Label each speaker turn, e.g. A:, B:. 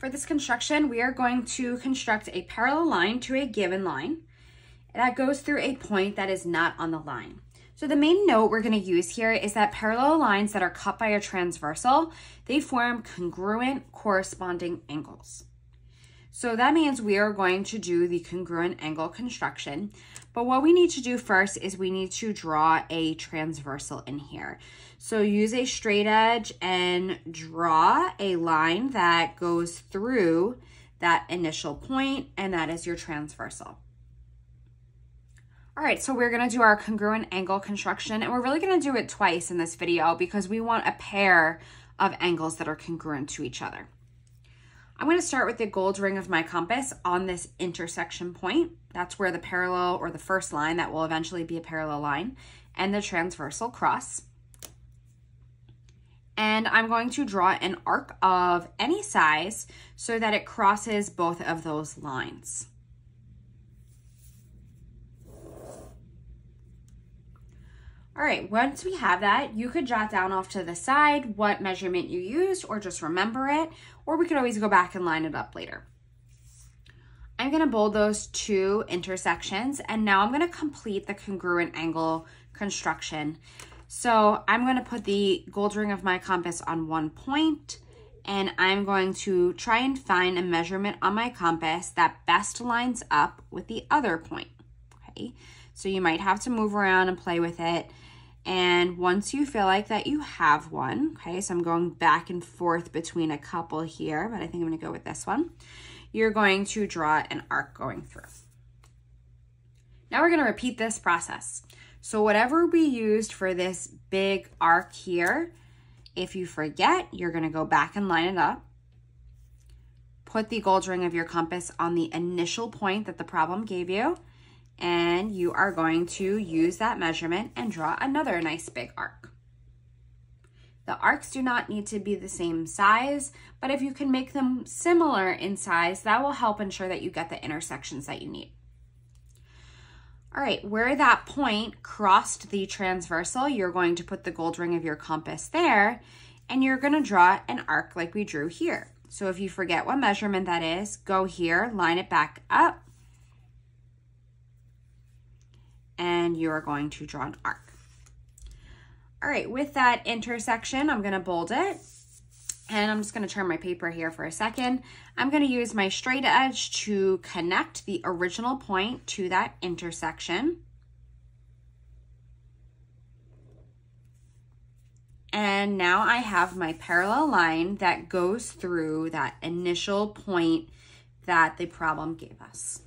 A: For this construction, we are going to construct a parallel line to a given line that goes through a point that is not on the line. So the main note we're going to use here is that parallel lines that are cut by a transversal, they form congruent corresponding angles. So that means we are going to do the congruent angle construction. But what we need to do first is we need to draw a transversal in here. So use a straight edge and draw a line that goes through that initial point and that is your transversal. All right, so we're gonna do our congruent angle construction and we're really gonna do it twice in this video because we want a pair of angles that are congruent to each other. I'm gonna start with the gold ring of my compass on this intersection point. That's where the parallel or the first line that will eventually be a parallel line and the transversal cross. And I'm going to draw an arc of any size so that it crosses both of those lines. All right, once we have that, you could jot down off to the side what measurement you used or just remember it, or we could always go back and line it up later. I'm gonna bold those two intersections and now I'm gonna complete the congruent angle construction. So I'm gonna put the gold ring of my compass on one point and I'm going to try and find a measurement on my compass that best lines up with the other point, okay? So you might have to move around and play with it. And once you feel like that you have one, okay, so I'm going back and forth between a couple here, but I think I'm gonna go with this one. You're going to draw an arc going through. Now we're gonna repeat this process. So whatever we used for this big arc here, if you forget, you're gonna go back and line it up. Put the gold ring of your compass on the initial point that the problem gave you and you are going to use that measurement and draw another nice big arc. The arcs do not need to be the same size, but if you can make them similar in size, that will help ensure that you get the intersections that you need. All right, where that point crossed the transversal, you're going to put the gold ring of your compass there, and you're gonna draw an arc like we drew here. So if you forget what measurement that is, go here, line it back up, and you are going to draw an arc. All right, with that intersection, I'm gonna bold it. And I'm just gonna turn my paper here for a second. I'm gonna use my straight edge to connect the original point to that intersection. And now I have my parallel line that goes through that initial point that the problem gave us.